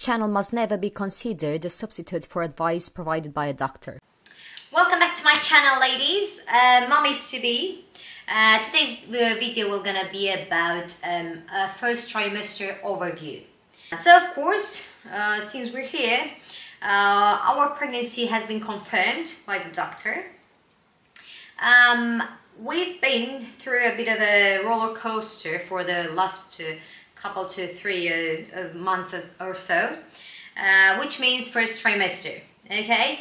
channel must never be considered a substitute for advice provided by a doctor. Welcome back to my channel, ladies. Uh, Mummies to be. Uh, today's uh, video will gonna be about um, a first trimester overview. So, of course, uh, since we're here, uh, our pregnancy has been confirmed by the doctor. Um, we've been through a bit of a roller coaster for the last uh, couple to three uh, months or so, uh, which means first trimester. Okay,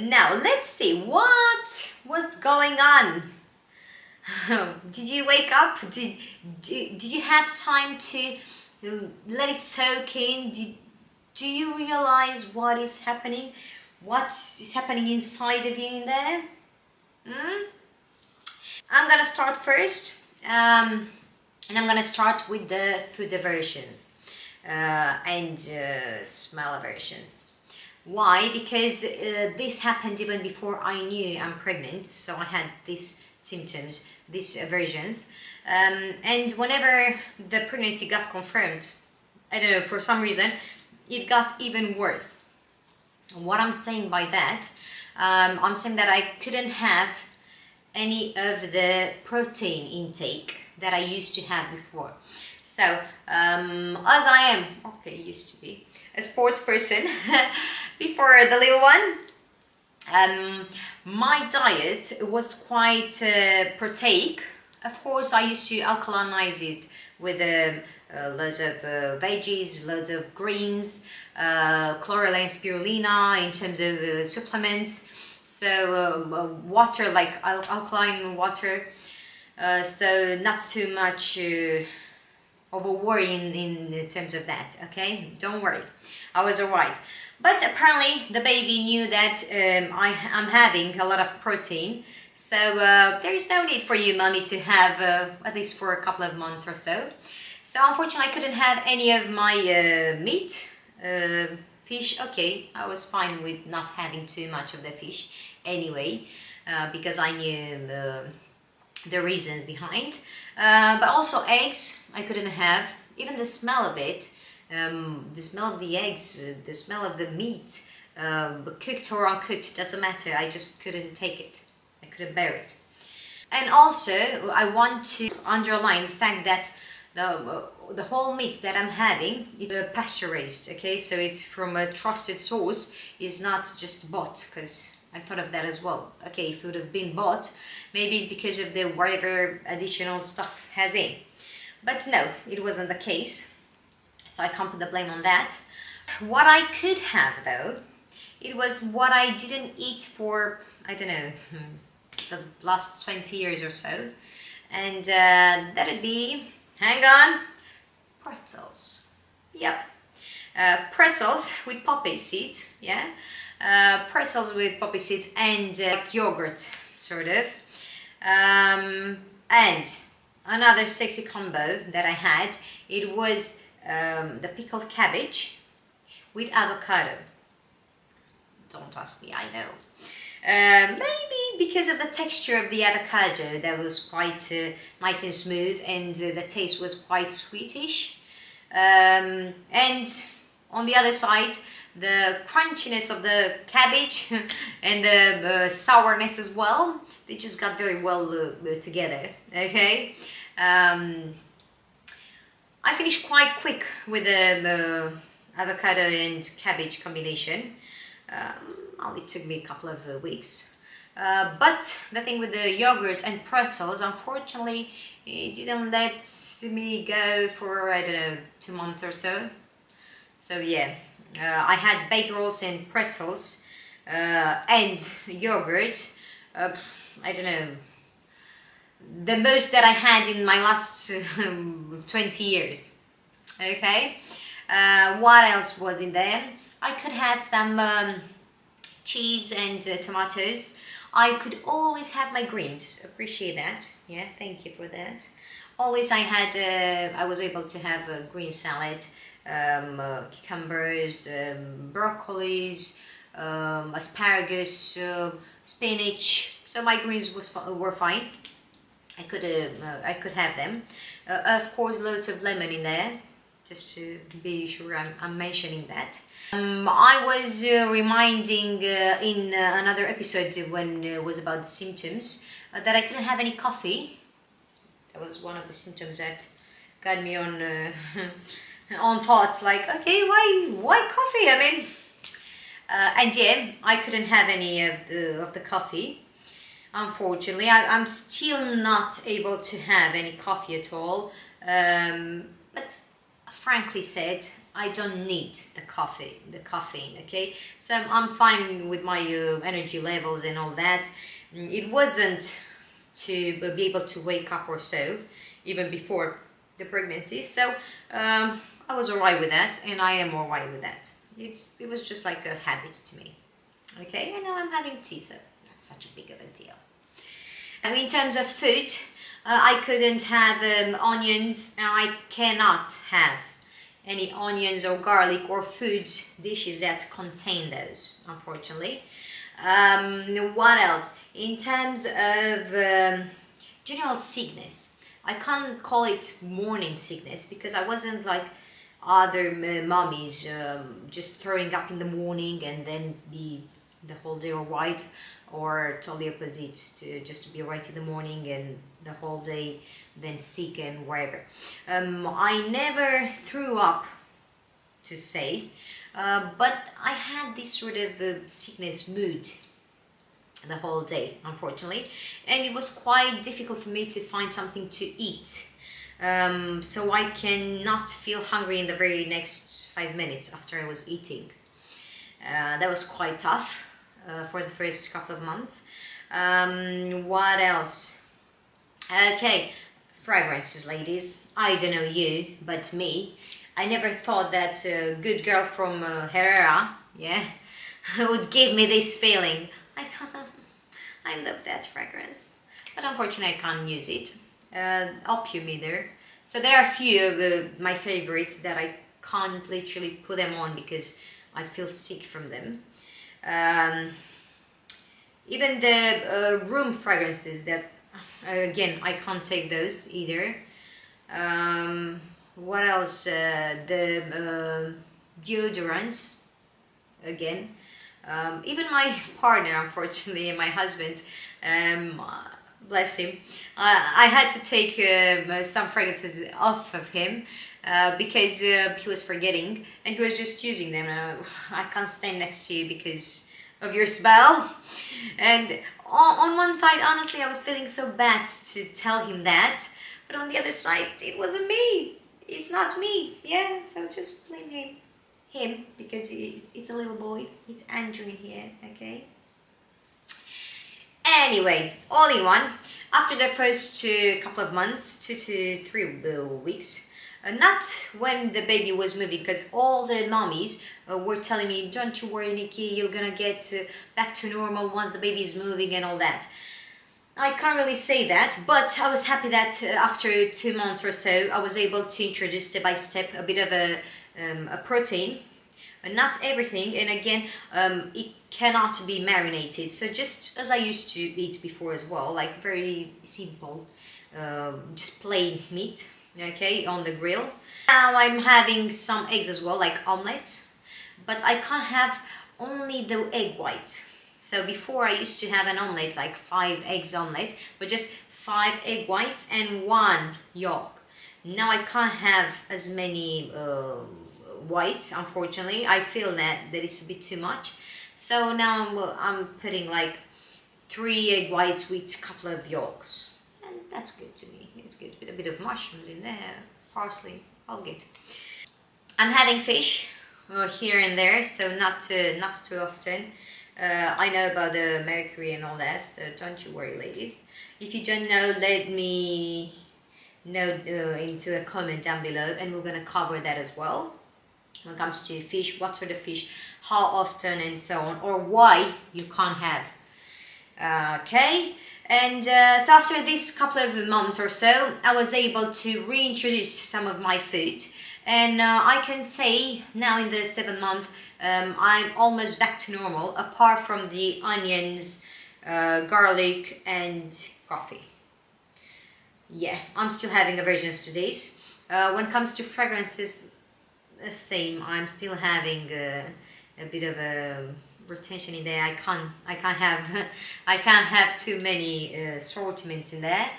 now let's see what was going on. did you wake up? Did, did did you have time to um, let it soak in? Did do you realize what is happening? What is happening inside of you in there? Hmm? I'm gonna start first. Um, and I'm gonna start with the food aversions uh, and uh, smell aversions. Why? Because uh, this happened even before I knew I'm pregnant, so I had these symptoms, these aversions. Um, and whenever the pregnancy got confirmed, I don't know, for some reason, it got even worse. What I'm saying by that, um, I'm saying that I couldn't have any of the protein intake that I used to have before. So, um, as I am, okay, used to be a sports person before the little one, um, my diet was quite uh, proteic. Of course, I used to alkalinize it with um, uh, loads of uh, veggies, loads of greens, uh, chlorella spirulina in terms of uh, supplements. So um, uh, water, like al alkaline water, uh, so not too much uh, of a worry in, in terms of that, okay? Don't worry, I was alright. But apparently the baby knew that um, I, am having a lot of protein, so uh, there is no need for you, mommy, to have uh, at least for a couple of months or so. So unfortunately I couldn't have any of my uh, meat, fish, okay, I was fine with not having too much of the fish anyway, because I knew the reasons behind. Uh, but also eggs, I couldn't have. Even the smell of it, um, the smell of the eggs, uh, the smell of the meat, um, cooked or uncooked, doesn't matter. I just couldn't take it. I couldn't bear it. And also, I want to underline the fact that the, uh, the whole meat that I'm having is uh, pasture raised, okay? So it's from a trusted source, it's not just bought, because I thought of that as well. Okay, if it would have been bought, maybe it's because of the whatever additional stuff has in. But no, it wasn't the case. So I can't put the blame on that. What I could have though, it was what I didn't eat for, I don't know, the last 20 years or so. And uh, that'd be, hang on, pretzels. Yep. Uh, pretzels with poppy seeds, yeah uh, pretzels with poppy seeds and uh, yogurt, sort of. Um, and another sexy combo that I had, it was um, the pickled cabbage with avocado. Don't ask me, I know. Uh, maybe because of the texture of the avocado that was quite uh, nice and smooth and uh, the taste was quite sweetish. Um, and on the other side, the crunchiness of the cabbage and the uh, sourness as well. They just got very well uh, together okay? Um, I finished quite quick with the uh, avocado and cabbage combination. Um, only took me a couple of uh, weeks. Uh, but the thing with the yogurt and pretzels unfortunately it didn't let me go for I don't know two months or so. So yeah. uh, I had baked rolls and pretzels uh, and yogurt. Uh, I don't know. The most that I had in my last 20 years. Okay. Uh, what else was in there? I could have some um, cheese and uh, tomatoes. I could always have my greens. Appreciate that. Yeah, thank you for that. Always I had, uh, I was able to have a green salad um, uh, cucumbers, um, broccolis, um, asparagus, uh, spinach. So my greens was were fine. I could uh, I could have them. Uh, of course, loads of lemon in there. just to be sure I'm, I'm mentioning that. Um, I was uh, reminding uh, in another episode when it was about symptoms that I couldn't have any coffee. That was one of the symptoms that got me on on thoughts like, okay, why why coffee? I mean, uh, and yeah, I couldn't have any of the of the coffee. Unfortunately, I, I'm still not able to have any coffee at all. Um, but frankly said, I don't need the coffee, the caffeine, okay? So I'm fine with my uh, energy levels and all that. Mm, it wasn't to be able to wake up or so, even before the pregnancy. So um, I was alright with that, and I am alright with that. It's, it was just like a habit to me. Okay, and now I'm having tea, so not such a big of a deal. And in terms of food, uh, I couldn't have um, onions, and I cannot have any onions or garlic or food dishes that contain those, unfortunately. Um, what else? In terms of um, general sickness, I can't call it morning sickness because I wasn't like other mummies um, just throwing up in the morning and then be the whole day alright or totally opposite to just to be right in the morning and the whole day then sick and whatever Um, I never threw up to say, uh, but I had this sort of uh, sickness mood the whole day, unfortunately, and it was quite difficult for me to find something to eat. Um, so I cannot feel hungry in the very next five minutes after I was eating. Uh, that was quite tough uh, for the first couple of months. Um, what else? Okay, fragrances, ladies. I don't know you, but me. I never thought that a good girl from uh, Herrera, yeah, would give me this feeling. I, I love that fragrance, but unfortunately I can't use it. Uh, opium either. So there are a few of my favorites that I can't literally put them on because I feel sick from them. Um, even the uh, room fragrances that uh, again I can't take those either um, what else uh, the uh, deodorants again um, even my partner unfortunately my husband um, bless him. I had to take um, some fragrances off of him uh, because uh, he was forgetting and he was just using them. Uh, I can't stand next to you because of your smell. And on one side honestly I was feeling so bad to tell him that. But on the other side it wasn't me. It's not me. Yeah so just blame him. Him because it's a little boy. It's Andrew here okay anyway all in one after the first two couple of months two to three weeks uh, not when the baby was moving, because all the mommies uh, were telling me, don't you worry, Nicky, you're gonna get uh, back to normal once the baby is moving and all that. I can't really say that, but I was happy that uh, after two months or so, I was able to introduce step by step a bit of a, um, a protein. Uh, not everything, and again, um, it cannot be marinated. So just as I used to eat before as well, like very simple, um, just plain meat okay, on the grill. Now I'm having some eggs as well, like omelets, but I can't have only the egg white. So before I used to have an omelet, like five eggs omelet, but just five egg whites and one yolk. Now I can't have as many uh, whites, unfortunately. I feel that that is a bit too much. So now I'm, I'm putting like three egg whites with a couple of yolks. And that's good to me it's good with a bit of mushrooms in there, parsley, all good. I'm having fish uh, here and there, so not too, not too often. Uh, I know about the mercury and all that, so don't you worry, ladies. If you don't know, let me know uh, into a comment down below, and we're gonna cover that as well. When it comes to fish, what sort of fish, how often, and so on, or why you can't have. okay. And uh, so after this couple of months or so, I was able to reintroduce some of my food. And uh, I can say now in the seventh month, um, I'm almost back to normal, apart from the onions, uh, garlic and coffee. Yeah, I'm still having aversions to these. Uh, when it comes to fragrances, same. I'm still having a, a bit of a retention in there. I can't I can't have I can't have too many uh, assortments in there.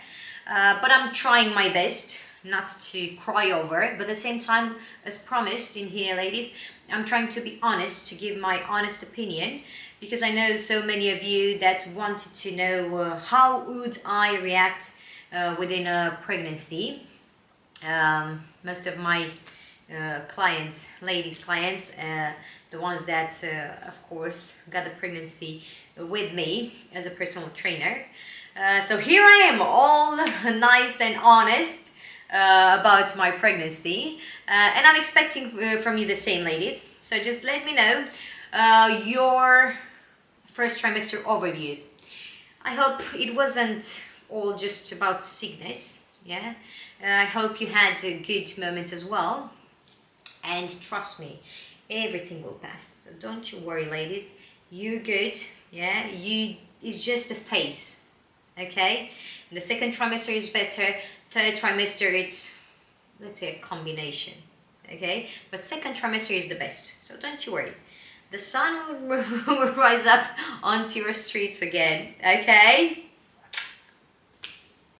Uh, but I'm trying my best not to cry over it. But at the same time, as promised in here, ladies, I'm trying to be honest, to give my honest opinion, because I know so many of you that wanted to know uh, how would I react uh, within a pregnancy. Um, most of my uh, clients, ladies clients, uh, the ones that, uh, of course, got the pregnancy with me as a personal trainer. Uh, so here I am, all nice and honest uh, about my pregnancy, and I'm expecting from you the same, ladies. So just let me know your first trimester overview. I hope it wasn't all just about sickness, yeah? I hope you had a good moment as well and trust me everything will pass. So don't you worry ladies. You're good yeah? You it's just a phase okay? And the second trimester is better. Third trimester it's let's say a combination okay? But second trimester is the best so don't you worry. The sun will, will rise up onto your streets again okay